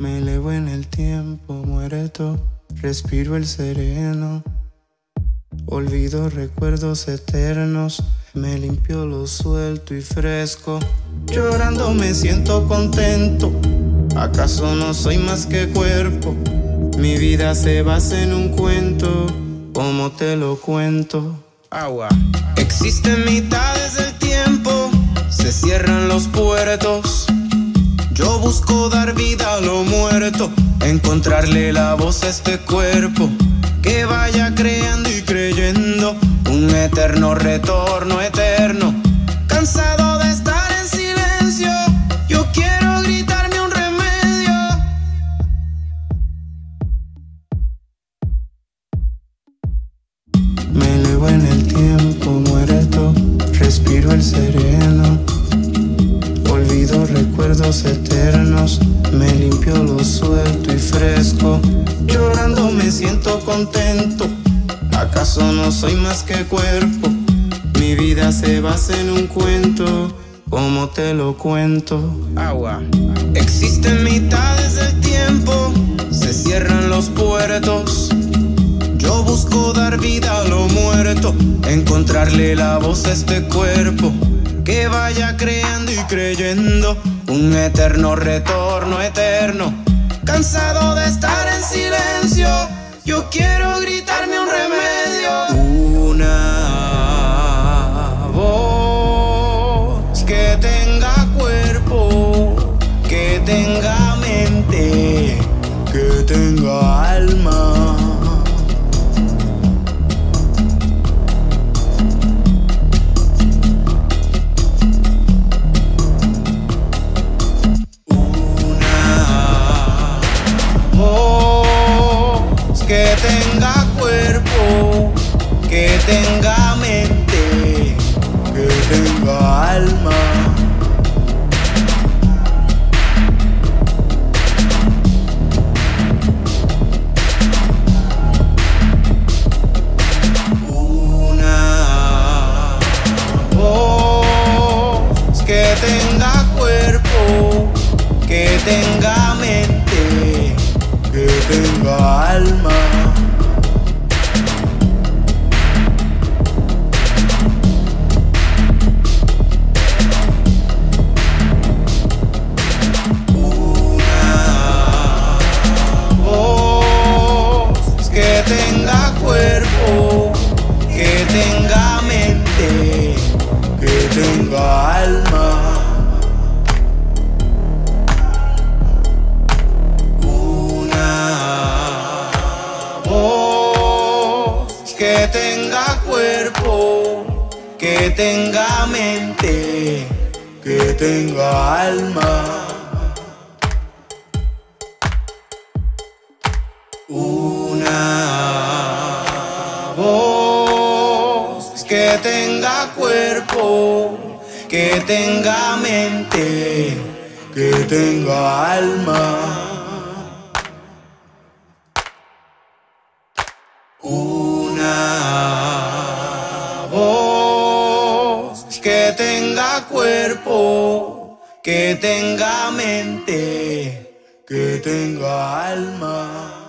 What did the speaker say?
Me elevo en el tiempo muerto, respiro el sereno. Olvido recuerdos eternos, me limpio lo suelto y fresco. Llorando me siento contento, ¿acaso no soy más que cuerpo? Mi vida se basa en un cuento, ¿cómo te lo cuento? Agua. Existen mitades del tiempo, se cierran los puertos. Busco dar vida a lo muerto, encontrarle la voz a este cuerpo, que vaya creando y creyendo un eterno retorno eterno. Cansado suelto y fresco. Llorando me siento contento, ¿acaso no soy más que cuerpo? Mi vida se basa en un cuento, ¿cómo te lo cuento? Agua. Existen mitades del tiempo, se cierran los puertos. Yo busco dar vida a lo muerto, encontrarle la voz a este cuerpo, que vaya creando y creyendo un eterno retorno eterno. Cansado de estar en silencio, yo quiero gritarme un remedio. Una voz que tenga cuerpo, que tenga mente, que tenga tenga cuerpo, que tenga mente, que tenga alma. Una voz que tenga cuerpo, que tenga que tenga cuerpo, que tenga mente, que tenga alma. Una voz que tenga cuerpo, que tenga mente, que tenga alma. Tenga cuerpo, que tenga mente, que tenga alma. Una voz que tenga cuerpo, que tenga mente, que tenga alma.